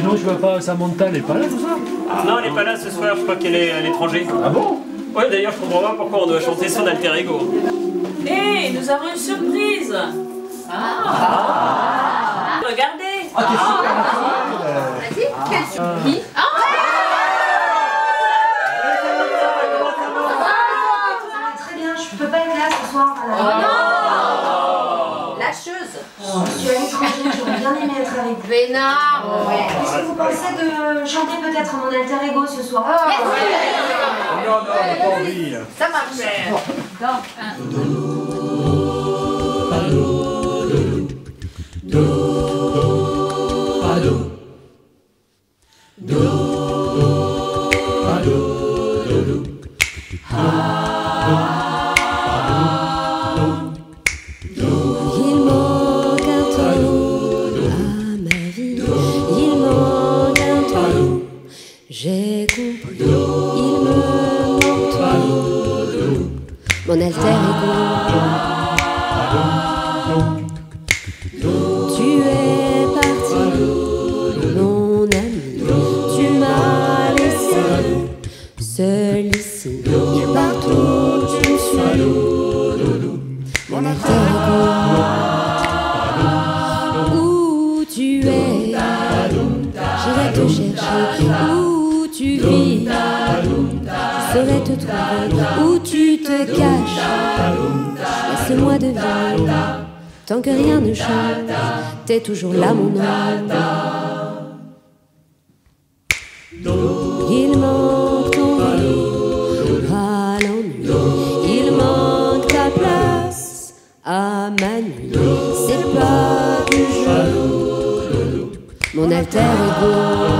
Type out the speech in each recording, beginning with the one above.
dis donc, je vois pas, Samantha, elle est pas là tout ça. Non, elle est pas là ce soir, je crois qu'elle est à l'étranger. Ah bon? Ouais, d'ailleurs, je comprends pas pourquoi on doit chanter son alter ego. Hé, nous avons une surprise. Ah. Regardez. Ah, super Vas-y, quelle surprise. Ah. Très bien, je peux pas être là ce soir. Oh non suis à l'étranger, j'aurais bien aimé être avec vous. Ouais. Est-ce que vous pensez de chanter peut-être mon alter ego ce soir Oh, Non, non, j'ai pas envie. Ça marche Donc, un, J'ai compris. Il me manque. Mon alter ego. Tu es parti, mon ami. Tu m'as laissé seul ici. Et partout tu suis. Mon alter ego. Où tu es, j'irai te chercher. Tu vis, je saurai te trouver. Où tu te caches, laisse-moi deviner. Tant que rien ne change, t'es toujours là, mon homme. Il manque ton à l'ennui. Il manque ta place à ma. C'est pas du jeu, mon alter ego.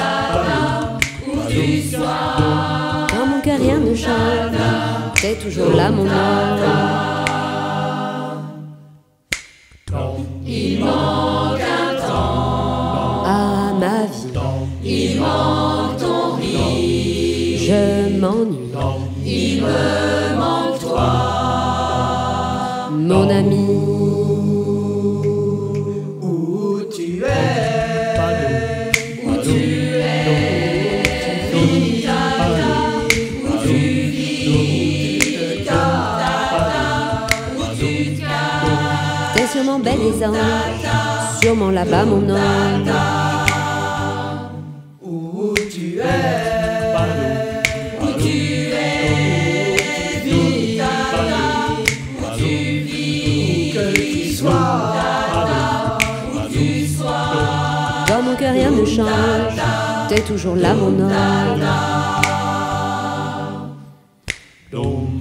t'es toujours là mon homme. Il manque un temps à ma vie. Il manque ton rire. Je m'ennuie. Il me manque toi, mon ami. Sûrement belle des anges, sûrement là-bas mon homme. Dans mon cœur rien ne change, t'es toujours là mon homme.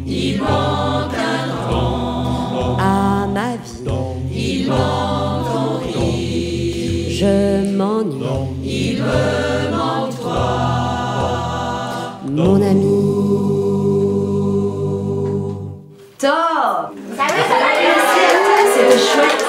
Il manque un temps à ma vie. Ton rire. Je m'ennuie. Il me manque toi, mon ami. Top Ça va, ça va Merci à toi, c'était chouette